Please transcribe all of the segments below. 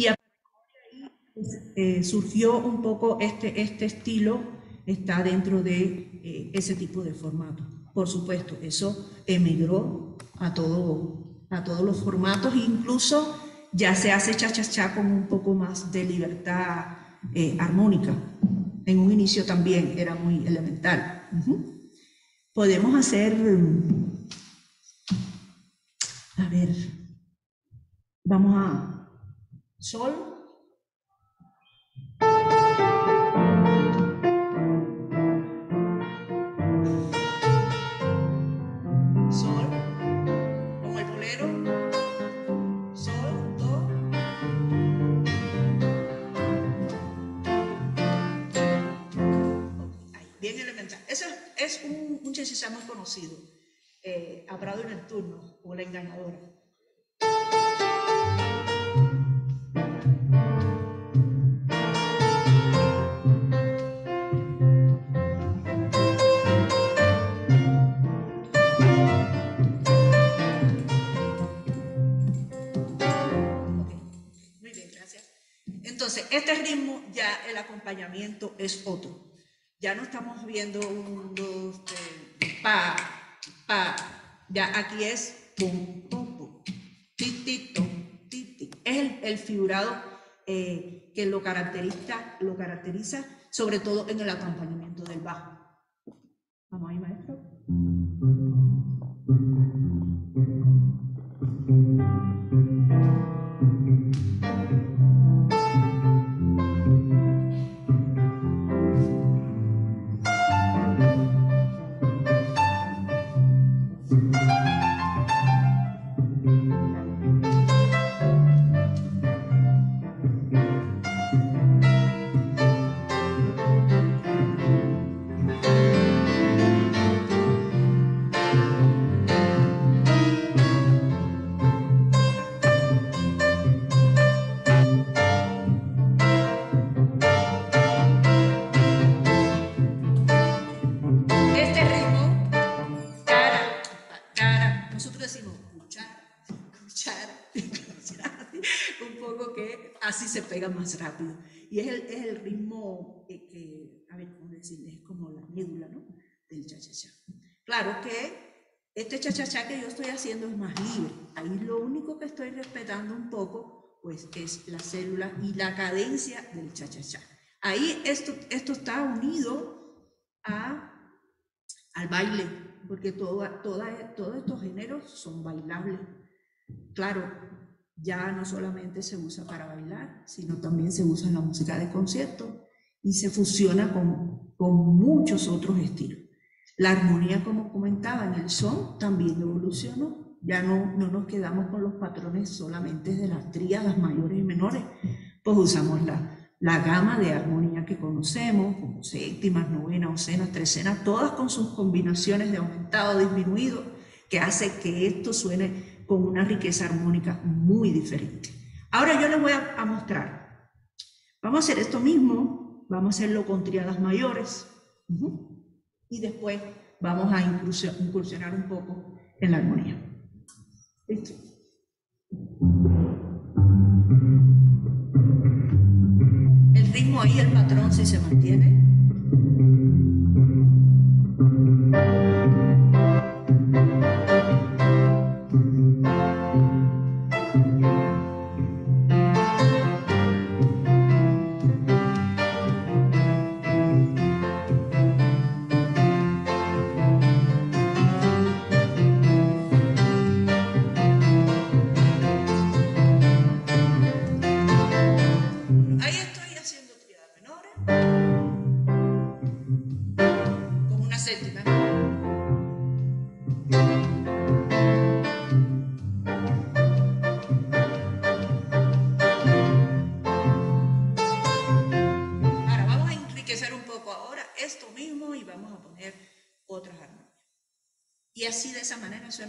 Y a pues, eh, surgió un poco este, este estilo, está dentro de eh, ese tipo de formato. Por supuesto, eso emigró a, todo, a todos los formatos, incluso ya se hace cha-cha-cha con un poco más de libertad eh, armónica. En un inicio también era muy elemental. Podemos hacer, a ver, vamos a sol, se ha muy conocido, eh, Habrado en el turno o La engañadora. Ya el acompañamiento es otro. Ya no estamos viendo un, dos, tres, pa, pa. Ya aquí es pum, pum, pum. Ti, Es el, el figurado eh, que lo caracteriza, lo caracteriza, sobre todo en el acompañamiento del bajo. Vamos ahí, maestro. Es como la médula, ¿no? Del cha-cha-cha. Claro que este cha-cha-cha que yo estoy haciendo es más libre. Ahí lo único que estoy respetando un poco, pues, es la célula y la cadencia del cha-cha-cha. Ahí esto, esto está unido a, al baile, porque todo, toda, todos estos géneros son bailables. Claro, ya no solamente se usa para bailar, sino también se usa en la música de concierto y se fusiona con, con muchos otros estilos. La armonía, como comentaba, en el son también evolucionó. Ya no, no nos quedamos con los patrones solamente de las tríadas mayores y menores, pues usamos la, la gama de armonía que conocemos, como séptimas, novenas, ocenas, trecenas, todas con sus combinaciones de aumentado, disminuido, que hace que esto suene con una riqueza armónica muy diferente. Ahora yo les voy a, mostrar. Vamos a hacer esto mismo, vamos a hacerlo con triadas mayores y después vamos a incursionar un poco en la armonía. ¿Listo? El ritmo ahí, el patrón, si se mantiene.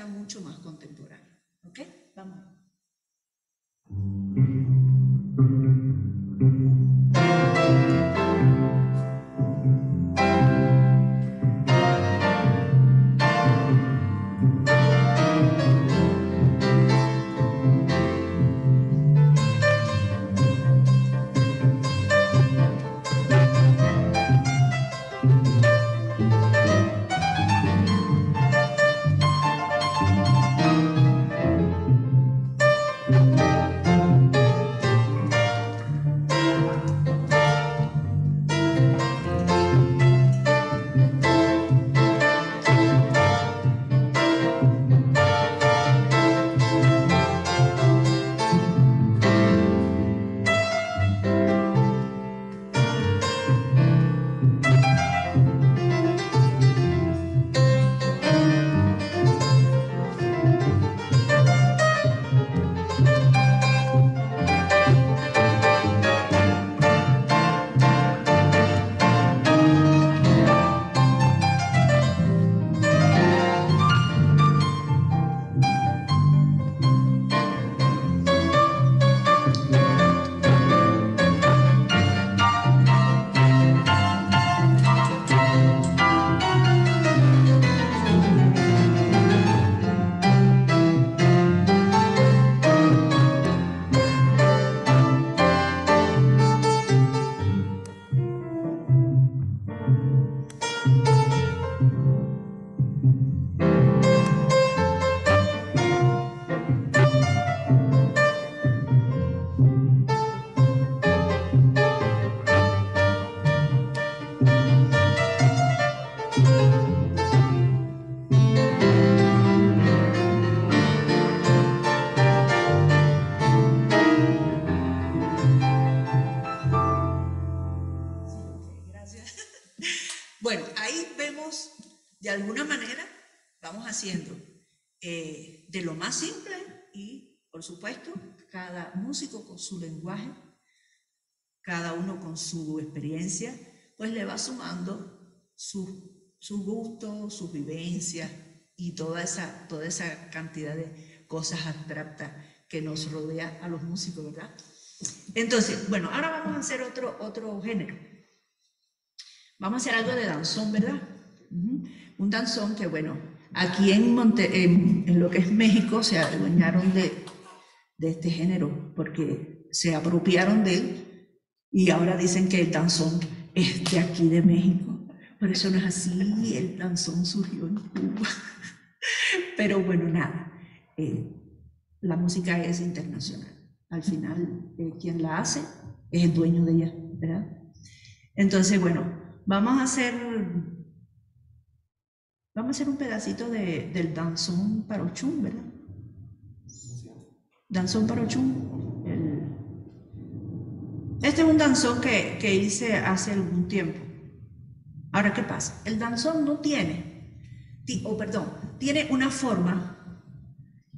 Mucho más contemporáneo. ¿Ok? Vamos. Cada músico con su lenguaje, cada uno con su experiencia, pues le va sumando sus su gustos, sus vivencias y toda esa, toda esa cantidad de cosas abstractas que nos rodea a los músicos, ¿verdad? Entonces, bueno, ahora vamos a hacer otro, otro género. Vamos a hacer algo de danzón, ¿verdad? Un danzón que, bueno, aquí en, Monte, en, lo que es México se adueñaron de, de este género porque se apropiaron de él y ahora dicen que el danzón es de aquí de México. Pero eso no es así, el danzón surgió en Cuba. Pero bueno, nada, eh, la música es internacional al final eh, quien la hace es el dueño de ella, ¿verdad? Entonces, bueno, vamos a hacer, vamos a hacer un pedacito de, del danzón parochún, ¿verdad? Danzón parochún. El... Este es un danzón que, que hice hace algún tiempo. Ahora, ¿qué pasa? El danzón no tiene, o perdón, tiene una forma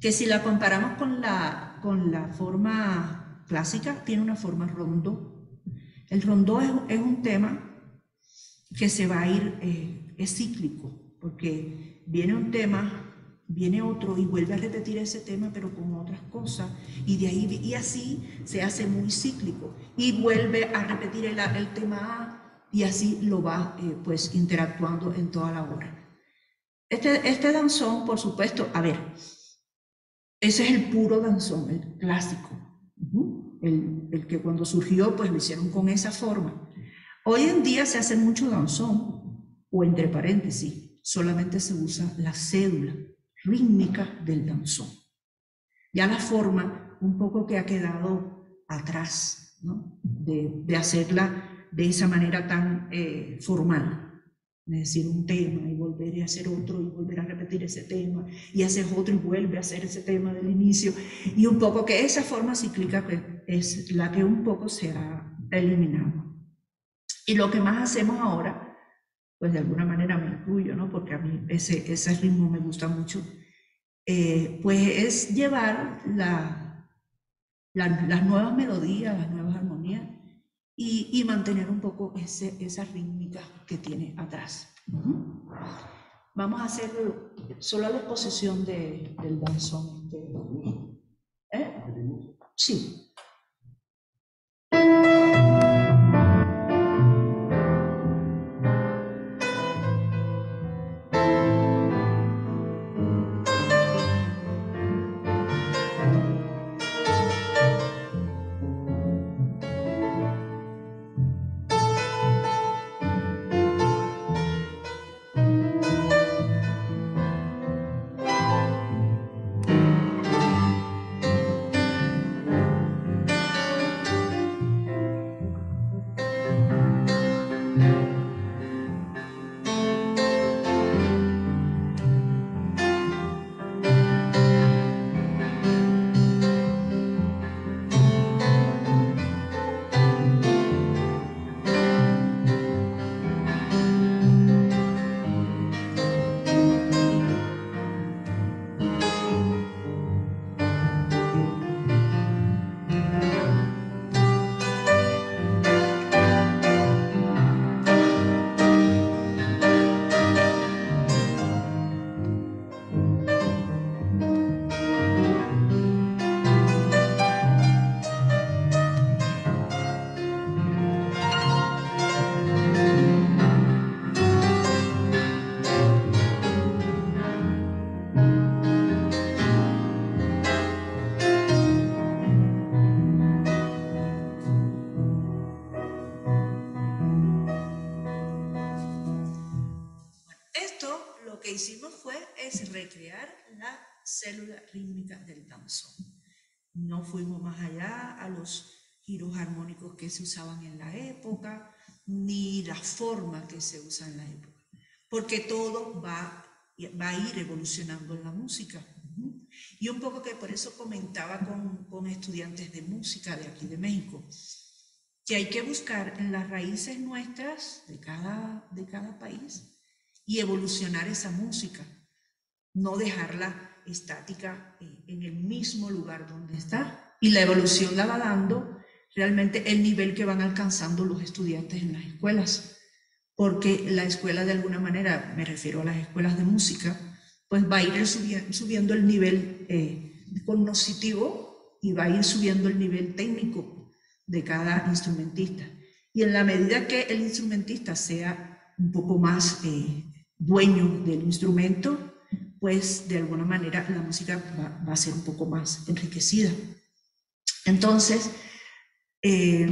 que si la comparamos con la con la forma clásica, tiene una forma rondó. El rondó es, un tema que se va a ir, eh, es cíclico, porque viene un tema, viene otro y vuelve a repetir ese tema, pero con otras cosas, y de ahí, y así se hace muy cíclico, y vuelve a repetir el, el tema A, y así lo va eh, pues interactuando en toda la obra. Este, este danzón, por supuesto, a ver, ese es el puro danzón, el clásico, el, que cuando surgió pues lo hicieron con esa forma. Hoy en día se hace mucho danzón, o entre paréntesis, solamente se usa la cédula rítmica del danzón. Ya la forma un poco que ha quedado atrás, de, hacerla de esa manera tan eh, formal es decir, un tema y volver a hacer otro y volver a repetir ese tema y hacer otro y vuelve a hacer ese tema del inicio y un poco que esa forma cíclica es la que un poco se ha eliminado. Y lo que más hacemos ahora, pues de alguna manera me incluyo, ¿no? porque a mí ese, ese ritmo me gusta mucho, eh, pues es llevar la, las nuevas melodías, las nuevas armonías y, mantener un poco ese, esa rítmica que tiene atrás. Vamos a hacer solo la exposición de, del danzón. ¿Eh? Sí. Célula rítmica del danzón. No fuimos más allá a los giros armónicos que se usaban en la época, ni la forma que se usa en la época, porque todo va, va a ir evolucionando en la música. Y un poco que por eso comentaba con, con estudiantes de música de aquí de México, que hay que buscar en las raíces nuestras de cada, de cada país y evolucionar esa música, no dejarla estática eh, en el mismo lugar donde está. Y la evolución la va dando realmente el nivel que van alcanzando los estudiantes en las escuelas, porque la escuela de alguna manera, me refiero a las escuelas de música, pues va a ir subiendo el nivel eh, cognitivo y va a ir subiendo el nivel técnico de cada instrumentista. Y en la medida que el instrumentista sea un poco más eh, dueño del instrumento, pues de alguna manera la música va, a ser un poco más enriquecida. Entonces, eh,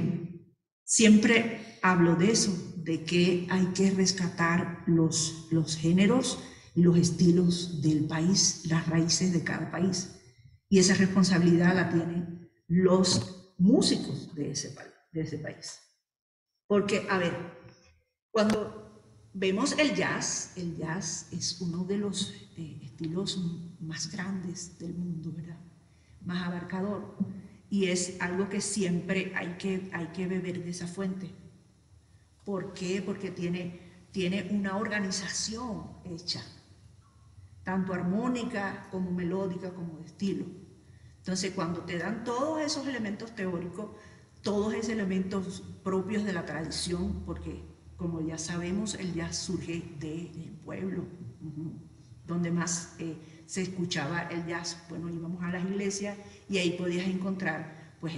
siempre hablo de eso, de que hay que rescatar los, los géneros y los estilos del país, las raíces de cada país. Y esa responsabilidad la tienen los músicos de ese, de ese país. Porque, a ver, cuando vemos el jazz, el jazz es uno de los eh, estilos más grandes del mundo, ¿verdad? Más abarcador. Y es algo que siempre hay que, hay que beber de esa fuente. ¿Por qué? Porque tiene, tiene una organización hecha, tanto armónica como melódica como de estilo. Entonces, cuando te dan todos esos elementos teóricos, todos esos elementos propios de la tradición, porque como ya sabemos, el jazz surge del pueblo, donde más eh, se escuchaba el jazz. Bueno, íbamos a las iglesias y ahí podías encontrar pues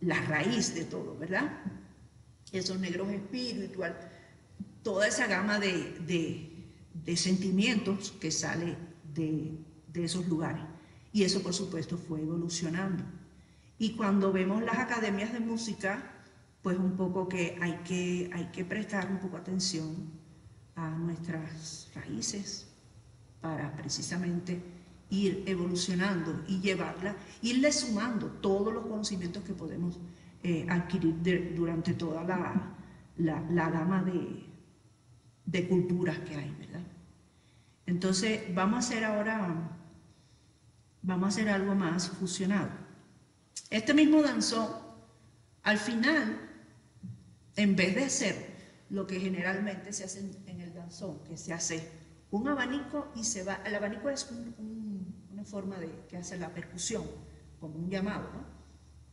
la raíz de todo, ¿verdad? Esos negros espiritual, toda esa gama de, sentimientos que sale de, esos lugares. Y eso, por supuesto, fue evolucionando. Y cuando vemos las academias de música, pues un poco que hay que, hay que prestar un poco atención a nuestras raíces para precisamente ir evolucionando y llevarla, irle sumando todos los conocimientos que podemos eh, adquirir durante toda la, la, gama de, de, culturas que hay, ¿verdad? Entonces, vamos a hacer ahora, vamos a hacer algo más fusionado. Este mismo danzón, al final, en vez de hacer lo que generalmente se hace en el danzón, que se hace un abanico y se va, el abanico es una forma de que hace la percusión, como un llamado, ¿no?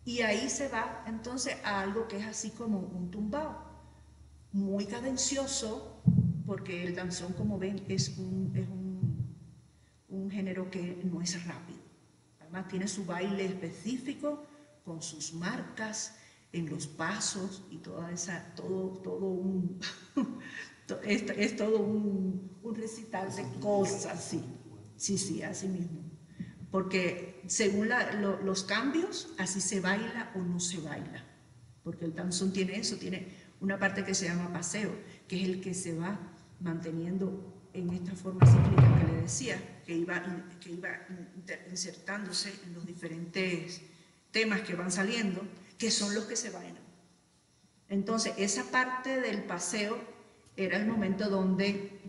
Y ahí se va entonces a algo que es así como un tumbao, muy cadencioso, porque el danzón, como ven, es un, es un, un género que no es rápido. Además tiene su baile específico con sus marcas en los pasos y toda esa, todo, todo un, es, todo un, recital de cosas, sí, sí, sí, así mismo. Porque según los cambios, así se baila o no se baila. Porque el danzón tiene eso, tiene una parte que se llama paseo, que es el que se va manteniendo en esta forma cíclica que le decía, que iba, que iba insertándose en los diferentes temas que van saliendo, que son los que se bailan. Entonces, esa parte del paseo era el momento donde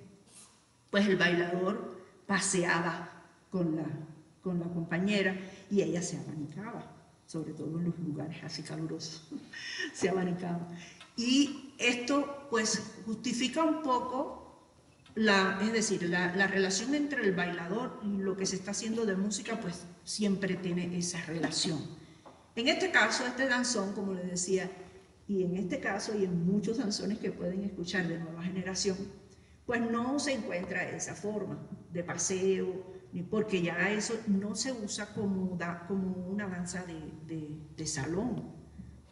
pues el bailador paseaba con la, con la compañera y ella se abanicaba, sobre todo en los lugares así calurosos, se abanicaba. Y esto pues justifica un poco la, es decir, la, la, relación entre el bailador y lo que se está haciendo de música, pues siempre tiene esa relación. En este caso, este danzón, como les decía, y en este caso y en muchos danzones que pueden escuchar de nueva generación, pues no se encuentra esa forma de paseo, ni porque ya eso no se usa como, como una danza de, salón,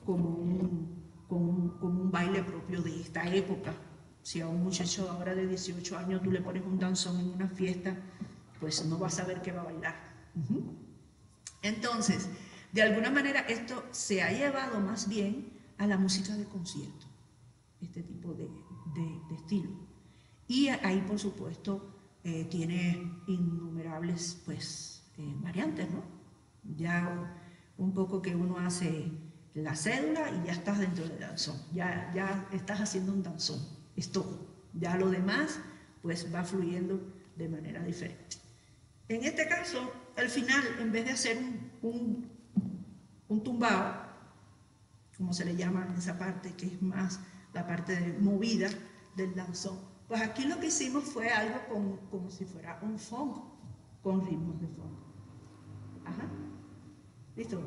como un, como, como un, baile propio de esta época. Si a un muchacho ahora de 18 años tú le pones un danzón en una fiesta, pues no va a saber qué va a bailar. Entonces, de alguna manera esto se ha llevado más bien a la música de concierto, este tipo de, estilo. Y ahí, por supuesto, eh, tiene innumerables pues, eh, variantes, ¿no? Ya un poco que uno hace la cédula y ya estás dentro del danzón, ya, ya estás haciendo un danzón, es todo. Ya lo demás pues va fluyendo de manera diferente. En este caso, al final, en vez de hacer un un tumbao, como se le llama en esa parte, que es más la parte movida del danzón, Pues aquí lo que hicimos fue algo como si fuera un funk, con ritmos de funk. Ajá. ¿Listo?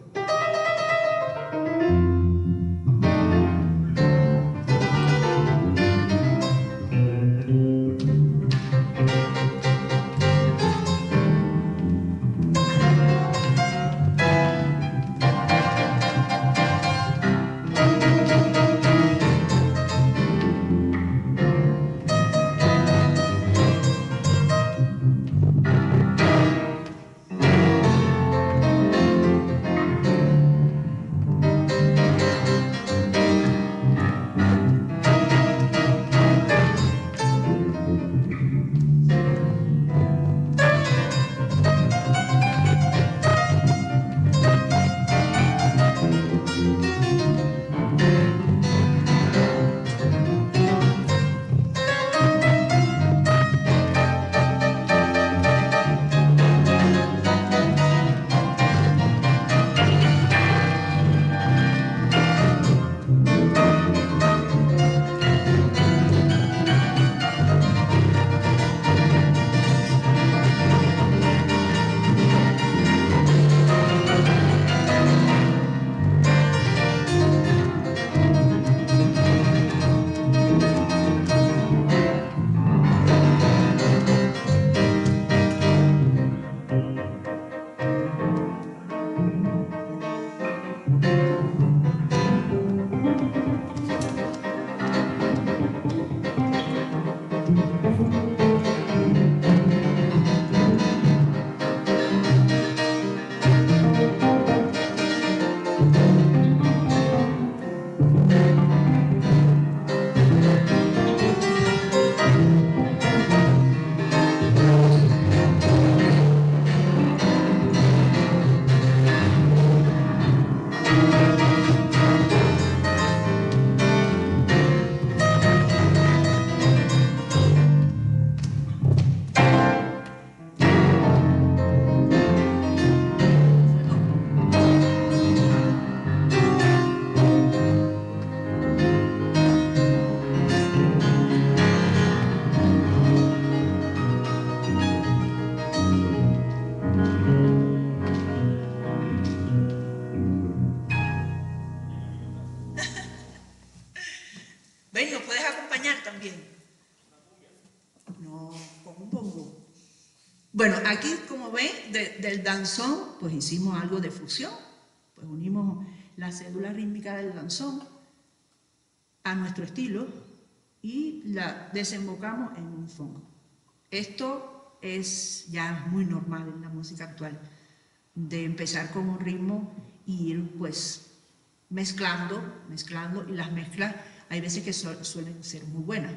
Danzón, pues hicimos algo de fusión, pues unimos la cédula rítmica del danzón a nuestro estilo y la desembocamos en un funk. Esto es ya muy normal en la música actual, de empezar con un ritmo y ir pues mezclando, mezclando, y las mezclas hay veces que suelen ser muy buenas,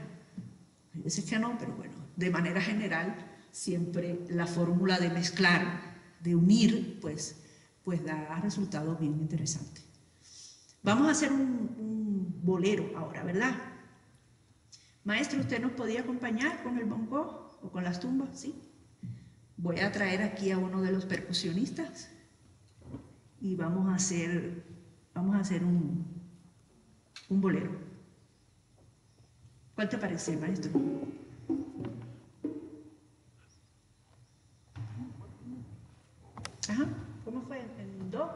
hay veces que no, pero bueno, de manera general siempre la fórmula de mezclar de unir, pues, pues da resultados bien interesantes. Vamos a hacer un, bolero ahora, ¿verdad? Maestro, ¿usted nos podía acompañar con el bongo o con las tumbas? Sí. Voy a traer aquí a uno de los percusionistas y vamos a hacer, vamos a hacer un, un bolero. ¿Cuál te parece, maestro? ¿Cómo fue? ¿En do?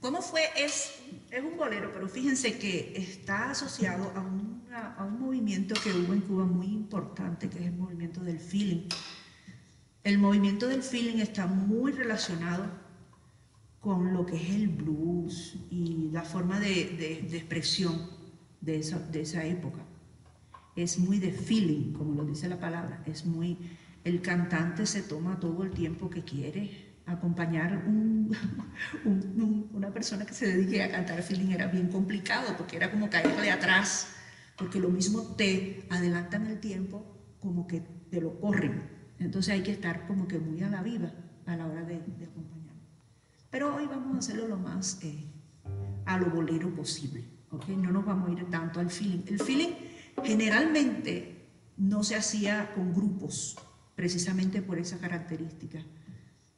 ¿Cómo fue? Es, es un bolero, pero fíjense que está asociado a, a un movimiento que hubo en Cuba muy importante, que es el movimiento del feeling. El movimiento del feeling está muy relacionado con lo que es el blues y la forma de, de, expresión de esa, de esa época. Es muy de feeling, como lo dice la palabra, es muy el cantante se toma todo el tiempo que quiere. Acompañar un, una persona que se dedique a cantar feeling era bien complicado porque era como caerle atrás, porque lo mismo te adelantan el tiempo como que te lo corren. Entonces hay que estar como que muy a la viva a la hora de, acompañar. Pero hoy vamos a hacerlo lo más eh, a lo bolero posible. ¿okay? No nos vamos a ir tanto al feeling. El feeling generalmente no se hacía con grupos, precisamente por esa característica.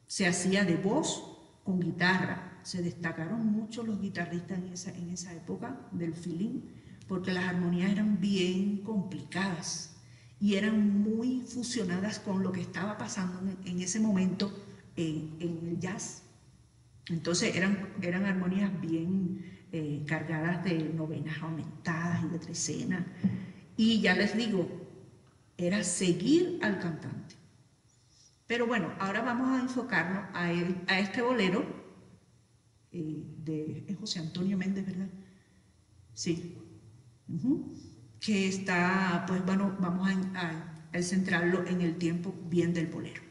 Se hacía de voz con guitarra, se destacaron mucho los guitarristas en esa, en esa época del feeling, porque las armonías eran bien complicadas y eran muy fusionadas con lo que estaba pasando en, ese momento en, el jazz. Entonces eran, eran armonías bien eh, cargadas de novenas aumentadas y de trecenas. Y ya les digo, era seguir al cantante. Pero bueno, ahora vamos a enfocarnos a, a este bolero eh, de José Antonio Méndez, ¿verdad? Sí. Que está, pues bueno, vamos a centrarlo en el tiempo bien del bolero.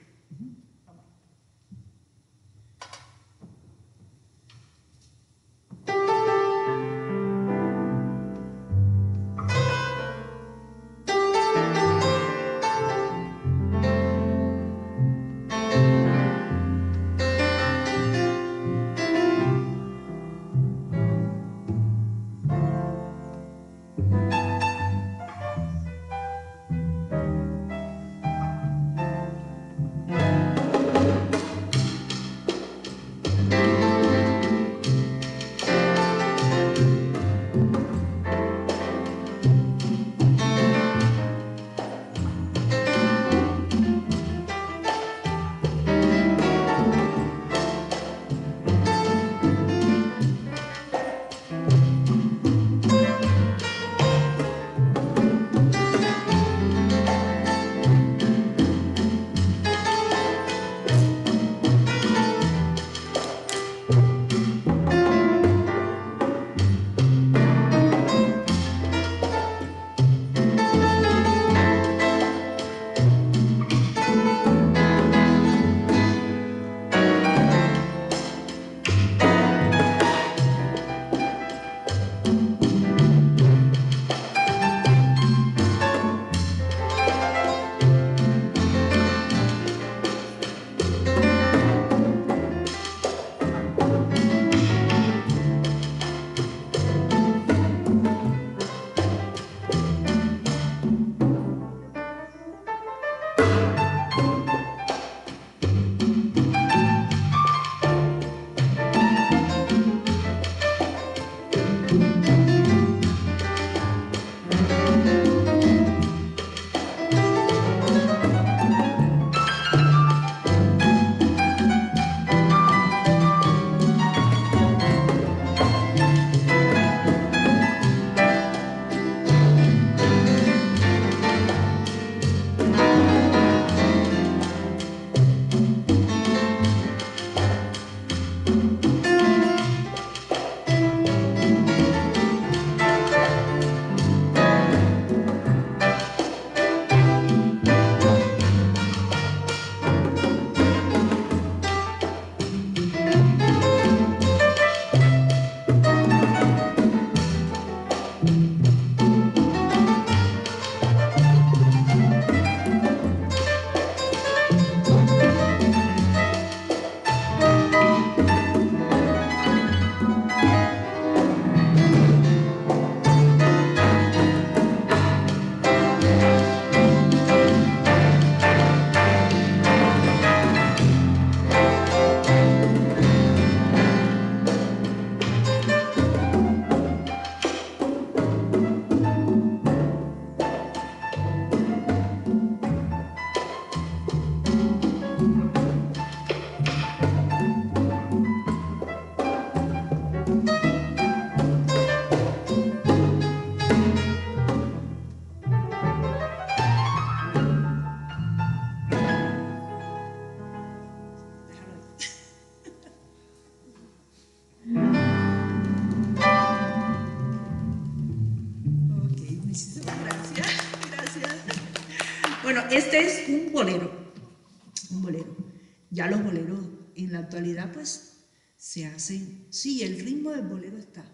Sí, el ritmo del bolero está,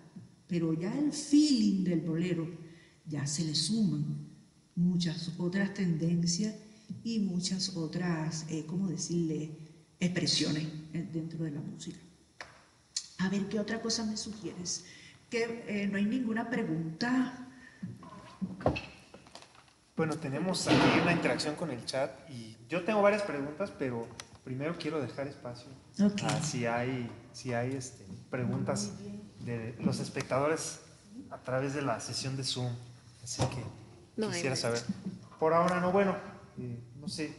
pero ya el feeling del bolero ya se le suman muchas otras tendencias y muchas otras, eh, ¿cómo decirle?, expresiones dentro de la música. A ver, ¿qué otra cosa me sugieres? Que eh, no hay ninguna pregunta. Bueno, tenemos aquí una interacción con el chat y yo tengo varias preguntas, pero primero quiero dejar espacio si hay, si hay este, preguntas de los espectadores a través de la sesión de Zoom. Así que No quisiera saber. Por ahora no, bueno, eh, no sé.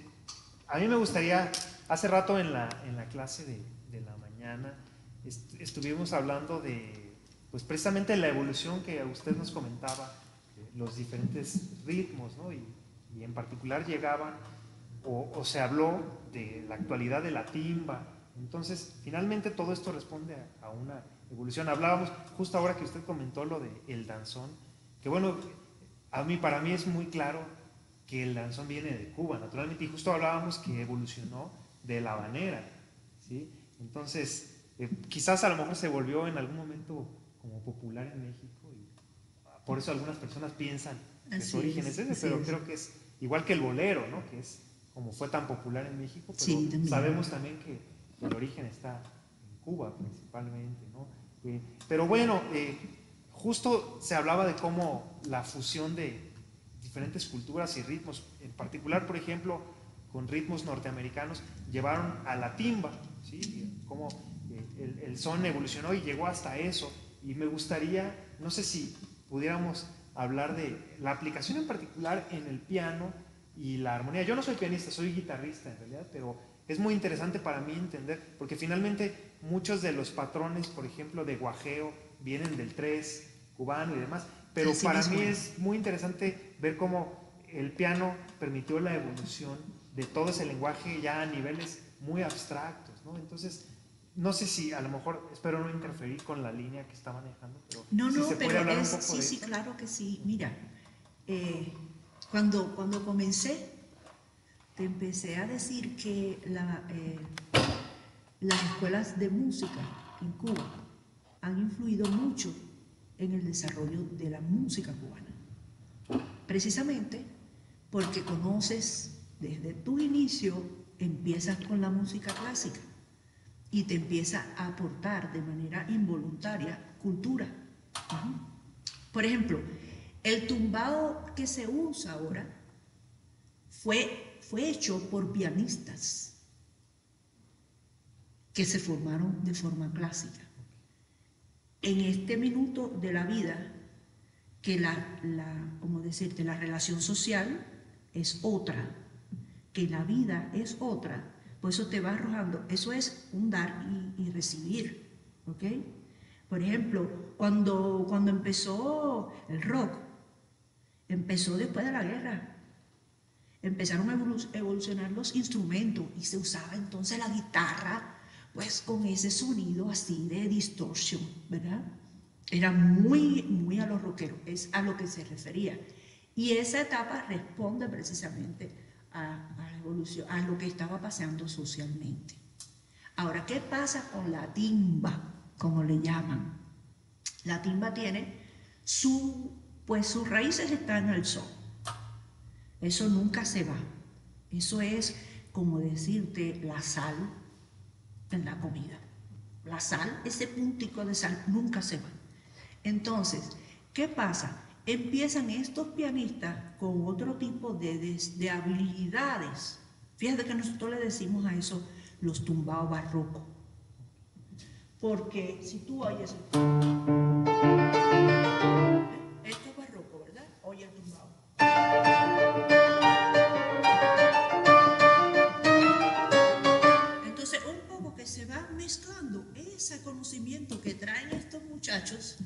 A mí me gustaría, hace rato en la, en la clase de, de la mañana, est- estuvimos hablando de, pues precisamente la evolución que usted nos comentaba, de los diferentes ritmos, ¿no? Y, y en particular llegaban, o, o se habló de la actualidad de la timba. Entonces, finalmente todo esto responde a, a una evolución. Hablábamos justo ahora que usted comentó lo de el danzón, que bueno, a mí, para mí es muy claro que el danzón viene de Cuba, naturalmente, y justo hablábamos que evolucionó de la habanera, ¿sí? Entonces, eh, quizás a lo mejor se volvió en algún momento como popular en México y ah, por eso algunas personas piensan que su origen es, es, ese, pero creo que es igual que el bolero, ¿no? Que es como fue tan popular en México, pero Sí, también. sabemos también que el origen está en Cuba principalmente, ¿no? Eh, pero bueno, eh, justo se hablaba de cómo la fusión de diferentes culturas y ritmos, en particular, por ejemplo, con ritmos norteamericanos, llevaron a la timba, ¿sí? Cómo eh, el, el son evolucionó y llegó hasta eso. Y me gustaría, no sé si pudiéramos hablar de la aplicación en particular en el piano y la armonía. Yo no soy pianista, soy guitarrista en realidad, pero es muy interesante para mí entender, porque finalmente muchos de los patrones, por ejemplo, de guajeo, vienen del tres cubano y demás, pero Así para mismo mí es. es muy interesante ver cómo el piano permitió la evolución de todo ese lenguaje ya a niveles muy abstractos, ¿no? Entonces, no sé si a lo mejor, espero no interferir con la línea que está manejando, pero No, si no, se puede pero hablar es, un poco sí, de sí, eso. claro que sí. Mira, eh, cuando, cuando comencé, te empecé a decir que la, eh, las escuelas de música en Cuba han influido mucho en el desarrollo de la música cubana. Precisamente porque conoces desde tu inicio, empiezas con la música clásica y te empieza a aportar de manera involuntaria cultura. Por ejemplo, el tumbado que se usa ahora fue, fue hecho por pianistas que se formaron de forma clásica. En este minuto de la vida, que la, la como decirte, la relación social es otra, que la vida es otra, pues eso te va arrojando, eso es un dar y, y recibir, ¿ok? Por ejemplo, cuando, cuando empezó el rock, empezó después de la guerra, empezaron a evolu- evolucionar los instrumentos y se usaba entonces la guitarra, pues con ese sonido así de distorsión, ¿verdad? Era muy, muy a los rockeros, es a lo que se refería. Y esa etapa responde precisamente a la evolución, a lo que estaba pasando socialmente. Ahora, ¿qué pasa con la timba, como le llaman? La timba tiene su, pues sus raíces están el son. Eso nunca se va. Eso es como decirte la sal en la comida. La sal, ese puntico de sal, nunca se va. Entonces, ¿qué pasa? Empiezan estos pianistas con otro tipo de, des- de habilidades. Fíjate que nosotros le decimos a eso los tumbados barrocos. Porque si tú oyes... Entonces, un poco que se va mezclando ese conocimiento que traen estos muchachos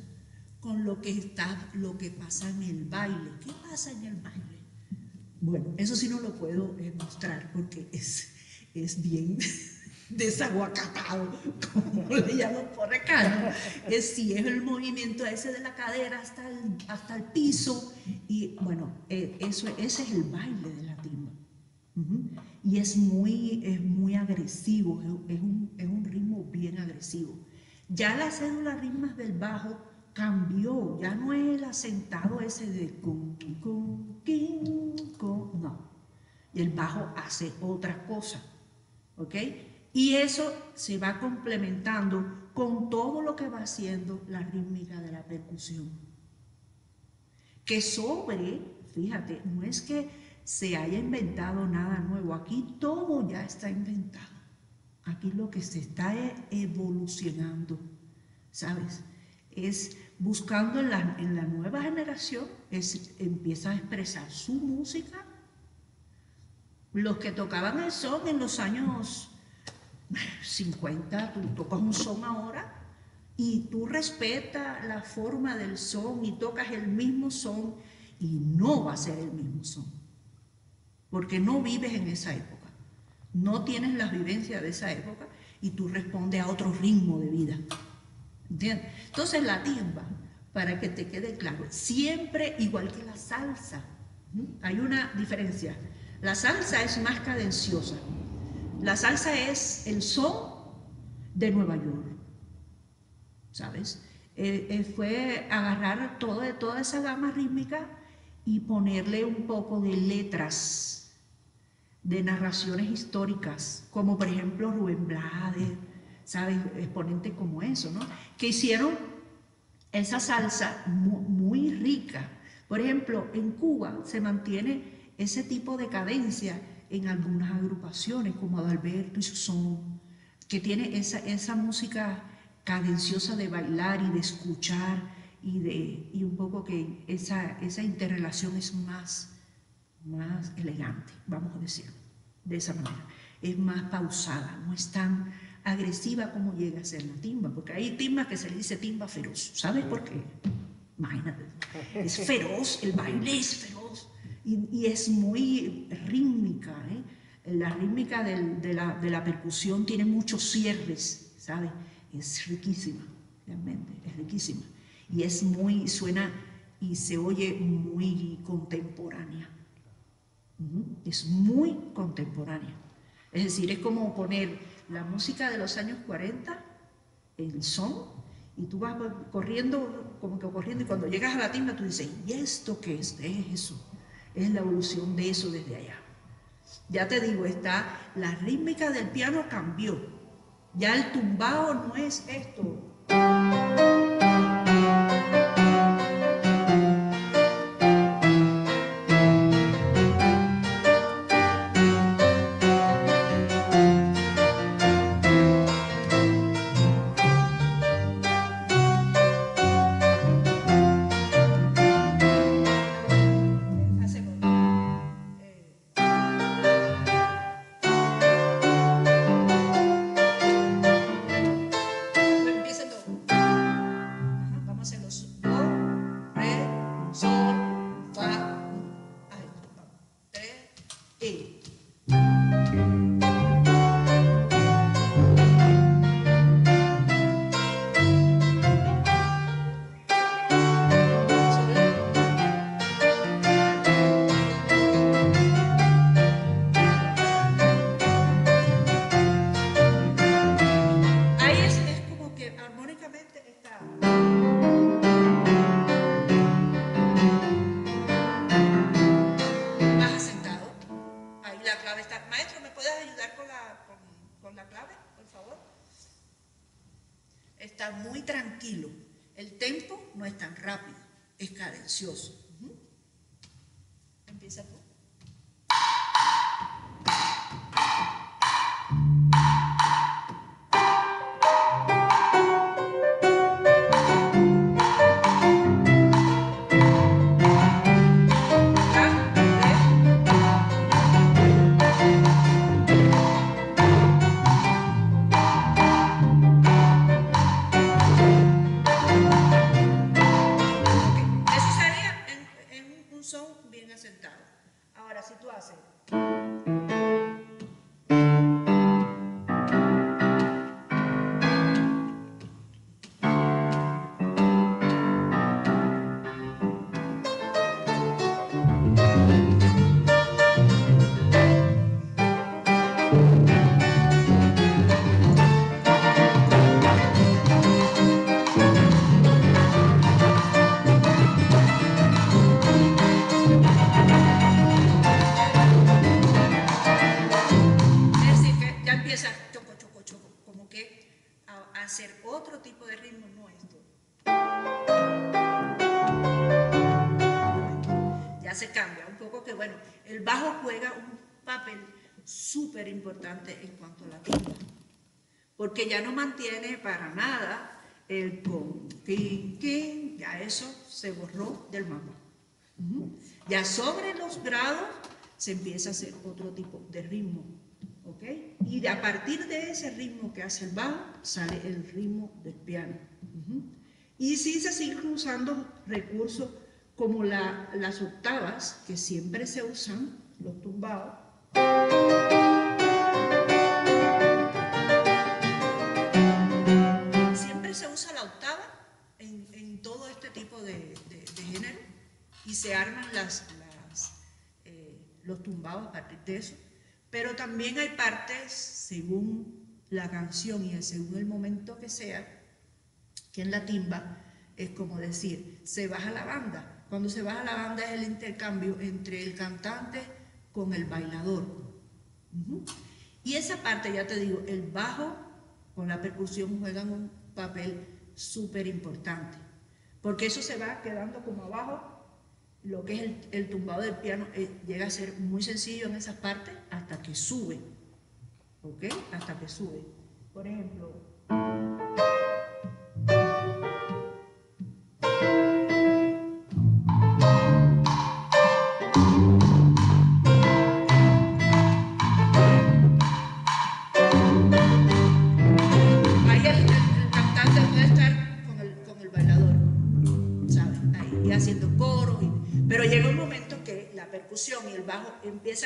con lo que está, lo que pasa en el baile. ¿Qué pasa en el baile? Bueno, eso sí no lo puedo mostrar porque es, es bien desaguacatado, como le llaman por acá. ¿no? Es si es el movimiento ese de la cadera hasta el, hasta el piso. Y bueno, eh, eso, ese es el baile de la timba. Y es muy, es muy agresivo, es, un, es un ritmo bien agresivo. Ya la cédula ritmas del bajo cambió, ya no es el asentado ese de con, con, con, no. Y el bajo hace otra cosa, ¿ok? Y eso se va complementando con todo lo que va haciendo la rítmica de la percusión que sobre, fíjate, no es que se haya inventado nada nuevo, aquí todo ya está inventado. Aquí lo que se está e- evolucionando, ¿sabes? Es buscando en la, en la nueva generación, es, empieza a expresar su música. Los que tocaban el son en los años 50, tú tocas un son ahora y tú respetas la forma del son y tocas el mismo son y no va a ser el mismo son, porque no vives en esa época, no tienes las vivencias de esa época y tú respondes a otro ritmo de vida. ¿Entiendes? Entonces la timba, para que te quede claro, siempre igual que la salsa, hay una diferencia. La salsa es más cadenciosa. La salsa es el son de Nueva York, ¿sabes? Eh, eh, fue agarrar todo, toda esa gama rítmica y ponerle un poco de letras, de narraciones históricas, como por ejemplo Rubén Blades, ¿sabes? Exponentes como eso, ¿no? Que hicieron esa salsa muy, rica. Por ejemplo, en Cuba se mantiene ese tipo de cadencia en algunas agrupaciones, como Adalberto y son, que tiene esa, esa música cadenciosa de bailar y de escuchar y, de, y un poco que esa, esa interrelación es más, más elegante, vamos a decirlo de esa manera. Es más pausada, no es tan agresiva como llega a ser la timba, porque hay timbas que se le dice timba feroz. ¿Sabes por qué? Imagínate, es feroz, el baile es feroz y, es muy rítmica. ¿eh? La rítmica de, la, de la percusión tiene muchos cierres, ¿sabes? Es riquísima, realmente, es riquísima. Y es muy, suena y se oye muy contemporánea. Es muy contemporánea. Es decir, es como poner la música de los años 40, el son, y tú vas corriendo, como que corriendo, y cuando llegas a la timba tú dices, ¿y esto qué es? Es eso, es la evolución de eso desde allá. Ya te digo, está, la rítmica del piano cambió, ya el tumbao no es esto. Importante en cuanto a la timba, porque ya no mantiene para nada el kin, ya eso se borró del mapa. Ya sobre los grados se empieza a hacer otro tipo de ritmo. ¿ok? Y a partir de ese ritmo que hace el bajo, sale el ritmo del piano. Y sí se siguen usando recursos como la- las octavas, que siempre se usan, los tumbados. Siempre se usa la octava en, todo este tipo de, de- de género y se arman las, las, eh, los tumbados a partir de eso. Pero también hay partes, según la canción y según el momento que sea, que en la timba es como decir, se baja la banda. Cuando se baja la banda es el intercambio entre el cantante con el bailador. Y esa parte, ya te digo, el bajo con la percusión juegan un papel súper importante, porque eso se va quedando como abajo, lo que es el, el tumbado del piano eh, llega a ser muy sencillo en esas partes hasta que sube, ¿ok? Hasta que sube. Por ejemplo,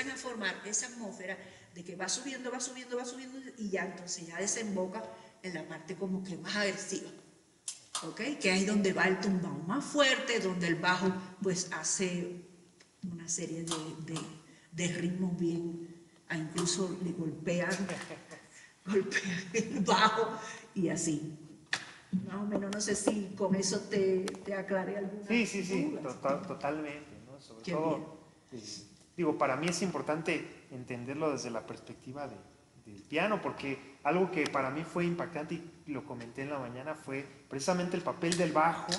empiezan a formar esa atmósfera de que va subiendo, va subiendo, va subiendo y ya entonces ya desemboca en la parte como que más agresiva. ¿Ok? Que es donde va el tumbao más fuerte, donde el bajo pues hace una serie de, de- de ritmos bien, incluso le golpean, golpean el bajo y así. Más o menos, no sé si con eso te, te aclaré alguna Sí, sí, sí, total- totalmente, ¿no? Sobre Qué todo, eh, digo, para mí es importante entenderlo desde la perspectiva de- del piano, porque algo que para mí fue impactante y lo comenté en la mañana fue precisamente el papel del bajo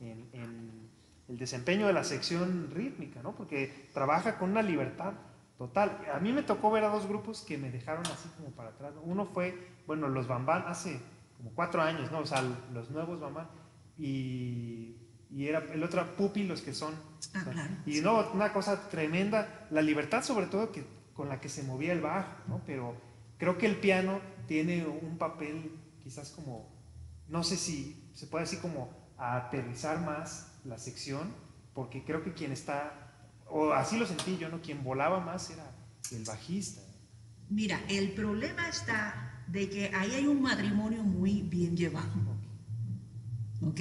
en, en el desempeño de la sección rítmica, ¿no? Porque trabaja con una libertad total. A mí me tocó ver a dos grupos que me dejaron así como para atrás. ¿no? Uno fue, bueno, los Bambán hace como cuatro años, ¿no? O sea, los nuevos Bambán. Y, y era el otro Pupi, los que son. Ah, o sea, claro, Y sí. no, una cosa tremenda, la libertad sobre todo que, con la que se movía el bajo, ¿no? Pero creo que el piano tiene un papel quizás como, no sé si se puede decir como a aterrizar más la sección, porque creo que quien está, o así lo sentí yo, ¿no? Quien volaba más era el bajista. Mira, el problema está de que ahí hay un matrimonio muy bien llevado. ¿Ok?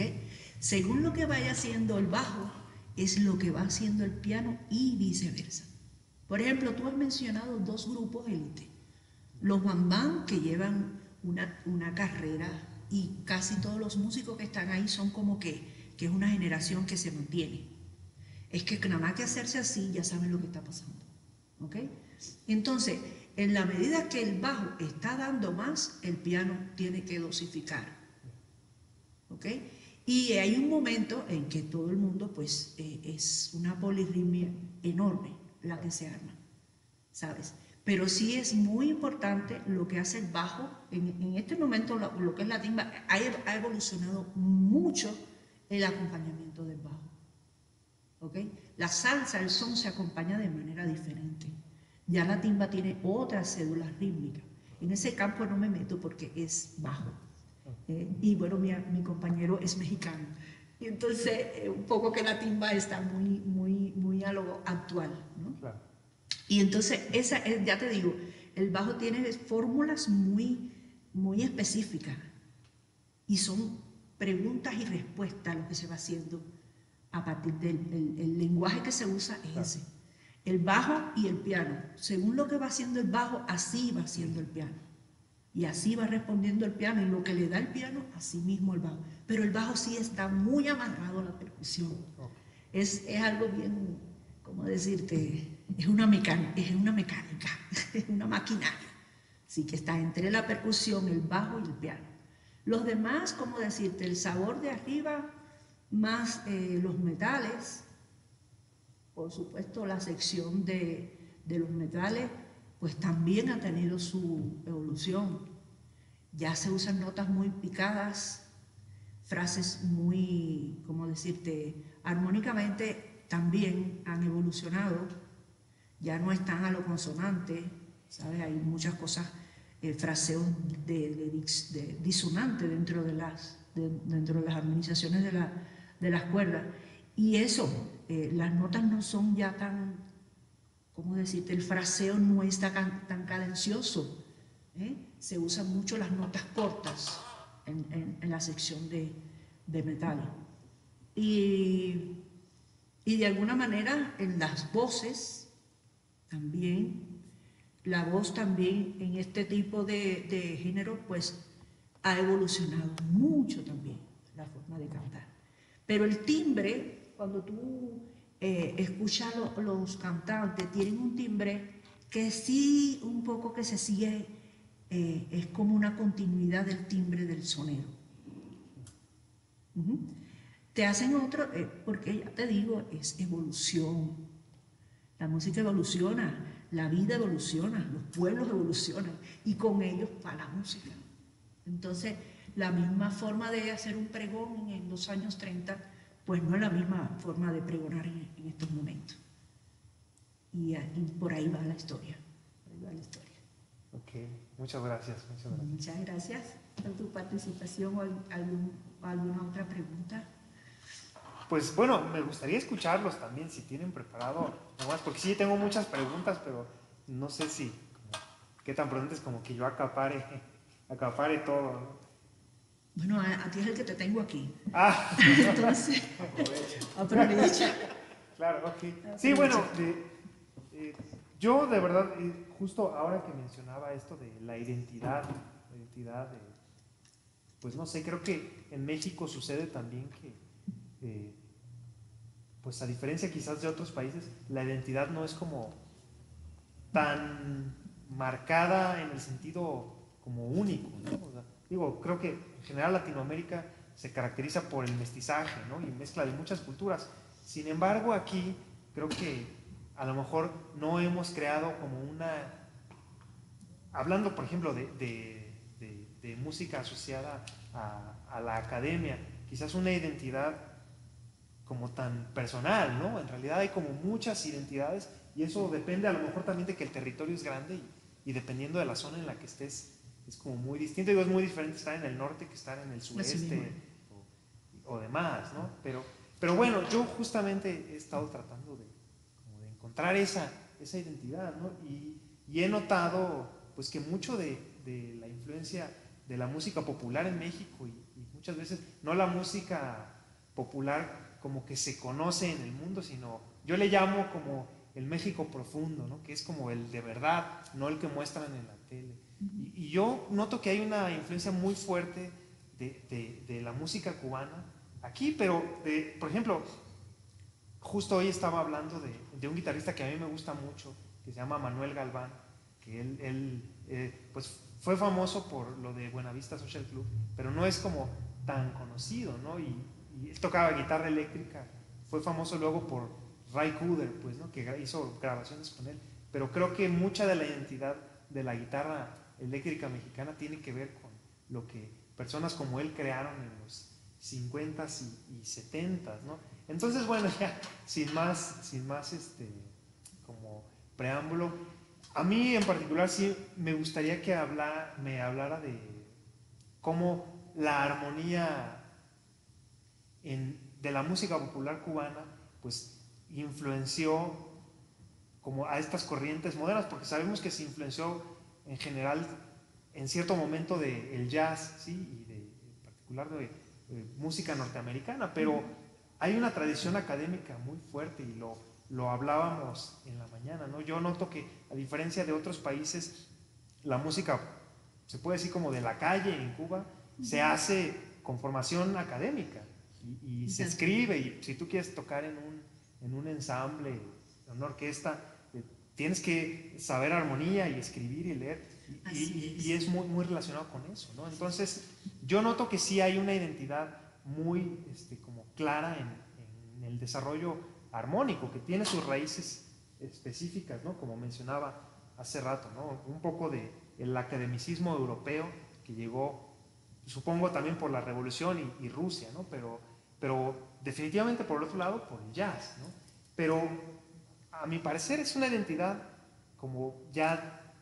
Según lo que vaya haciendo el bajo, es lo que va haciendo el piano y viceversa. Por ejemplo, tú has mencionado dos grupos élite. Los bambán que llevan una, una carrera y casi todos los músicos que están ahí son como que, que es una generación que se mantiene. Es que nada más que hacerse así ya saben lo que está pasando. ¿Ok? Entonces, en la medida que el bajo está dando más, el piano tiene que dosificar. ¿Ok? Y hay un momento en que todo el mundo, pues, eh, es una polirritmia enorme la que se arma, ¿sabes? Pero sí es muy importante lo que hace el bajo. En, este momento, lo, lo que es la timba, ha, ha evolucionado mucho el acompañamiento del bajo. ¿ok? La salsa, el son se acompaña de manera diferente. Ya la timba tiene otras cédulas rítmicas. En ese campo no me meto porque es bajo. Eh, y bueno, mi, mi compañero es mexicano. Y entonces, eh, un poco que la timba está muy, muy, muy a lo actual, ¿no? Claro. Y entonces, esa, eh, ya te digo, el bajo tiene fórmulas muy, muy específicas y son preguntas y respuestas lo que se va haciendo a partir del el, el lenguaje que se usa es Claro. ese. El bajo y el piano. Según lo que va haciendo el bajo, así va haciendo el piano. Y así va respondiendo el piano. Y lo que le da el piano, así mismo el bajo. Pero el bajo sí está muy amarrado a la percusión. Es, es algo bien, ¿cómo decirte? Es una mecánica, es una mecánica, es una maquinaria. Así que está entre la percusión, el bajo y el piano. Los demás, ¿cómo decirte? El sabor de arriba, más eh, los metales, por supuesto la sección de, de los metales, pues también ha tenido su evolución. Ya se usan notas muy picadas, frases muy, ¿cómo decirte?, armónicamente también han evolucionado, ya no están a lo consonante, ¿sabes? Hay muchas cosas, eh, fraseos de, disonante dentro de las, dentro de las armonizaciones de, la, de las cuerdas. Y eso, eh, las notas no son ya tan, ¿cómo decirte? El fraseo no está tan, cadencioso. ¿eh? Se usan mucho las notas cortas en, la sección de, de metal. Y, y, de alguna manera en las voces también, la voz también en este tipo de, de género pues ha evolucionado mucho también la forma de cantar. Pero el timbre, cuando tú eh, escuchas los cantantes, tienen un timbre que sí, un poco que se sigue, eh, es como una continuidad del timbre del sonero. Te hacen otro, eh, porque ya te digo, es evolución. La música evoluciona, la vida evoluciona, los pueblos evolucionan y con ellos va la música. Entonces, la misma forma de hacer un pregón en los años 30, pues no es la misma forma de pregonar en, estos momentos. Y, por ahí va la historia. Por ahí va la historia. Ok, muchas gracias. Muchas gracias, muchas gracias por tu participación o alguna otra pregunta. Pues bueno, me gustaría escucharlos también, si tienen preparado nomás, porque sí tengo muchas preguntas, pero no sé si, qué tan es como que yo acapare, acapare todo. Bueno, a, ti es el que te tengo aquí. Ah, entonces, aprovecha. Claro, ok. Sí, bueno, eh, yo de verdad, eh, justo ahora que mencionaba esto de la identidad, la identidad, de, pues no sé, creo que en México sucede también que eh, pues a diferencia quizás de otros países, la identidad no es como tan marcada en el sentido como único. digo, creo que general Latinoamérica se caracteriza por el mestizaje y mezcla de muchas culturas. Sin embargo, aquí creo que a lo mejor no hemos creado como una... Hablando, por ejemplo, de, música asociada a, a la academia, quizás una identidad como tan personal, ¿no? En realidad hay como muchas identidades y eso depende a lo mejor también de que el territorio es grande y, dependiendo de la zona en la que estés es como muy distinto. Digo, es muy diferente estar en el norte que estar en el sureste o, demás, ¿no? Pero, pero bueno, yo justamente he estado tratando de, encontrar esa, esa identidad, ¿no? Y, he notado pues que mucho de, la influencia de la música popular en México y, y muchas veces no la música popular como que se conoce en el mundo, sino yo le llamo como el México profundo, ¿no? que es como el de verdad, no el que muestran en la tele. Y, yo noto que hay una influencia muy fuerte de, de, la música cubana aquí, pero, de, por ejemplo, justo hoy estaba hablando de, de, un guitarrista que a mí me gusta mucho, que se llama Manuel Galván, que él, él eh, pues fue famoso por lo de Buenavista Social Club, pero no es como tan conocido, ¿no? Y, y él tocaba guitarra eléctrica, fue famoso luego por Ray Cooder, pues, ¿no? que hizo grabaciones con él, pero creo que mucha de la identidad de la guitarra eléctrica mexicana tiene que ver con lo que personas como él crearon en los 50s y, 70s, ¿no? Entonces, bueno, ya sin más, sin más este, como preámbulo, a mí en particular sí me gustaría que habla, me hablara de cómo la armonía de la música popular cubana, pues influenció como a estas corrientes modernas, porque sabemos que se influenció en general en cierto momento del el jazz, ¿sí? y de, en particular de, música norteamericana, pero hay una tradición académica muy fuerte y lo, lo hablábamos en la mañana, ¿no? Yo noto que a diferencia de otros países, la música, se puede decir como de la calle en Cuba, se hace con formación académica y, se escribe y si tú quieres tocar en un, en un ensamble, en una orquesta, tienes que saber armonía y escribir y leer y, es. muy, muy relacionado con eso, ¿no? Entonces yo noto que sí hay una identidad muy este, como clara en, el desarrollo armónico, que tiene sus raíces específicas, ¿no? Como mencionaba hace rato, ¿no? Un poco de el academicismo europeo que llegó supongo también por la revolución y, Rusia, ¿no? Pero, pero definitivamente por el otro lado, por el jazz, ¿no? Pero a mi parecer es una identidad como ya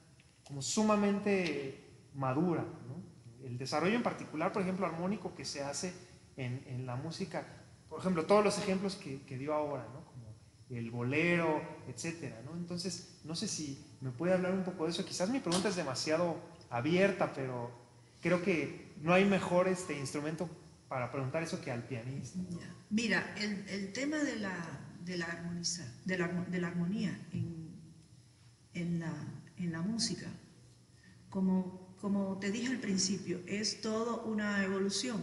como sumamente madura, ¿no? El desarrollo en particular, por ejemplo, armónico que se hace en, en la música, por ejemplo, todos los ejemplos que, que dio ahora, ¿no? Como el bolero, etcétera, ¿no? Entonces, no sé si me puede hablar un poco de eso. Quizás mi pregunta es demasiado abierta, pero creo que no hay mejor este instrumento para preguntar eso que al pianista. Mira, el, el, tema de la, de la, armonía en, en, la, en la música, como, como te dije al principio, es todo una evolución.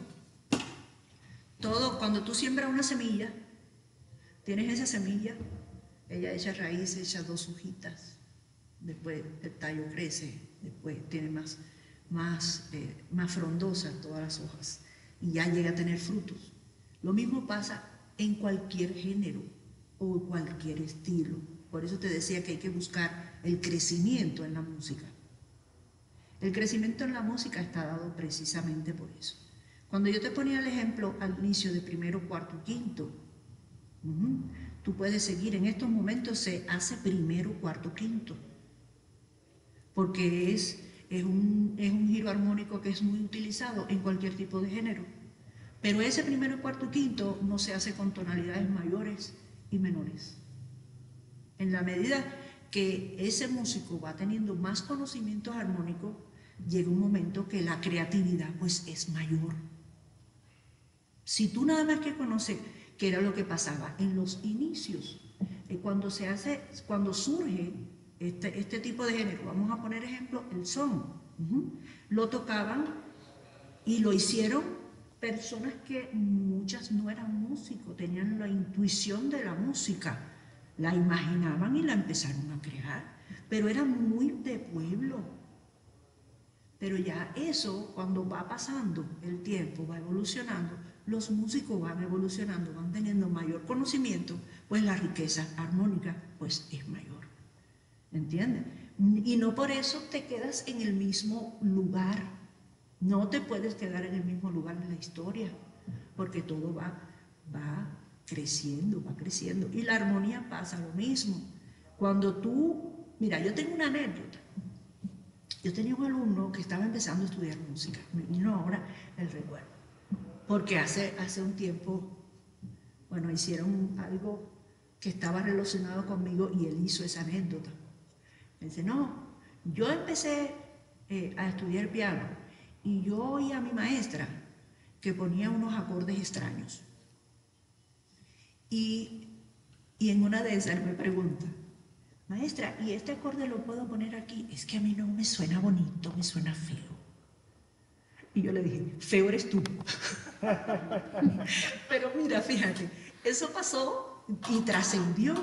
Todo, cuando tú siembras una semilla, tienes esa semilla, ella echa raíces, echa dos hojitas, después el tallo crece, después tiene más, más, eh, más frondosas todas las hojas y ya llega a tener frutos. Lo mismo pasa en cualquier género o cualquier estilo. Por eso te decía que hay que buscar el crecimiento en la música. El crecimiento en la música está dado precisamente por eso. Cuando yo te ponía el ejemplo al inicio de primero, cuarto, quinto, tú puedes seguir, en estos momentos se hace primero, cuarto, quinto, porque es, es, un, es un giro armónico que es muy utilizado en cualquier tipo de género. Pero ese primero, cuarto, quinto no se hace con tonalidades mayores y menores. En la medida que ese músico va teniendo más conocimientos armónicos, llega un momento que la creatividad pues es mayor. Si tú nada más que conoces qué era lo que pasaba en los inicios, eh, cuando se hace, cuando surge este, este, tipo de género, vamos a poner ejemplo, el son, lo tocaban y lo hicieron personas que muchas no eran músicos, tenían la intuición de la música, la imaginaban y la empezaron a crear, pero eran muy de pueblo, pero ya eso, cuando va pasando el tiempo, va evolucionando, los músicos van evolucionando, van teniendo mayor conocimiento, pues la riqueza armónica pues es mayor. ¿Entiendes? Y no por eso te quedas en el mismo lugar. No te puedes quedar en el mismo lugar en la historia, porque todo va, va creciendo, va creciendo. Y la armonía pasa lo mismo. Cuando tú, mira, yo tengo una anécdota. Yo tenía un alumno que estaba empezando a estudiar música, me vino ahora el recuerdo, porque hace, hace un tiempo, bueno, hicieron algo que estaba relacionado conmigo y él hizo esa anécdota. Me dice, no, yo empecé eh, a estudiar piano y yo oí a mi maestra que ponía unos acordes extraños. Y, y en una de esas me pregunta, maestra, ¿y este acorde lo puedo poner aquí? Es que a mí no me suena bonito, me suena feo. Y yo le dije, feo eres tú. Pero mira, fíjate, eso pasó y trascendió.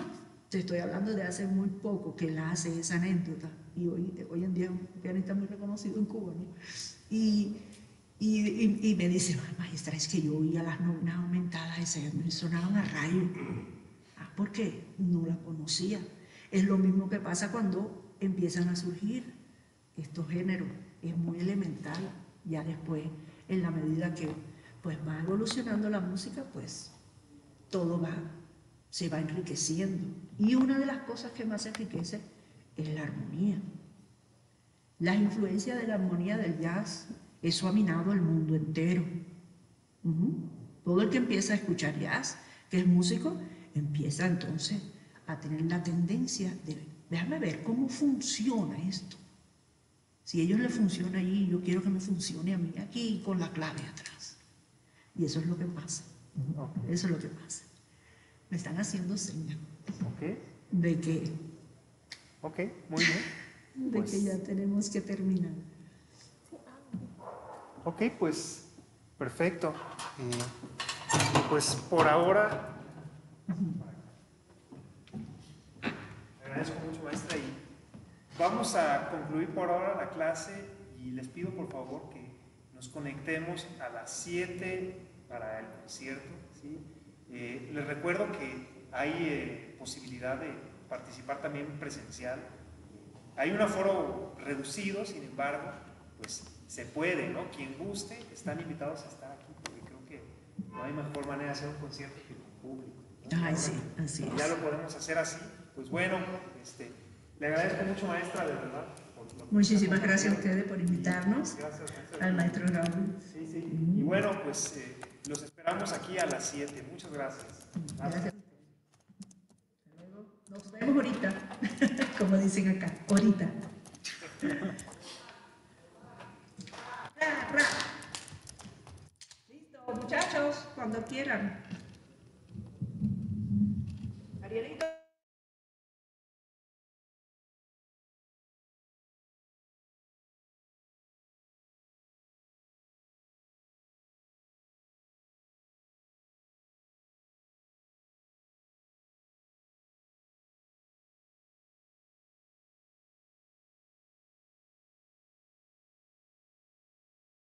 Te estoy hablando de hace muy poco que él hace esa anécdota. Y hoy, hoy en día un pianista muy reconocido en Cuba. ¿no? Y, y, y, me dice, maestra, es que yo oía las novenas aumentadas, esas me sonaban a rayo. Ah, ¿por qué? No la conocía. Es lo mismo que pasa cuando empiezan a surgir estos géneros. Es muy elemental. Ya después, en la medida que pues va evolucionando la música, pues todo va, se va enriqueciendo. Y una de las cosas que más enriquece es la armonía. La influencia de la armonía del jazz, eso ha minado el mundo entero. Todo el que empieza a escuchar jazz, que es músico, empieza entonces a tener la tendencia de, déjame ver cómo funciona esto. Si a ellos les funciona allí, yo quiero que me funcione a mí aquí con la clave atrás. Y eso es lo que pasa. Eso es lo que pasa. Me están haciendo señas. De que. Ok, muy bien. De que ya pues tenemos que terminar. Ok, pues perfecto. pues por ahora. agradezco mucho, maestra. Y vamos a concluir por ahora la clase y les pido por favor que nos conectemos a las 7 para el concierto. ¿sí? Eh, les recuerdo que hay eh, posibilidad de participar también presencial. Hay un aforo reducido, sin embargo, pues se puede, ¿no? Quien guste, están invitados a estar aquí, porque creo que no hay mejor manera de hacer un concierto que con público. ¿no? Ay, sí, así es. ya lo podemos hacer así, pues bueno, este, le agradezco mucho, maestra, de verdad. Muchísimas gracias a ustedes por invitarnos, Gracias, maestra. al maestro Raúl. Sí, sí. Y bueno, pues eh, los esperamos aquí a las 7. Muchas gracias. Gracias. Nos vemos ahorita, como dicen acá, ahorita. Listo, muchachos, cuando quieran.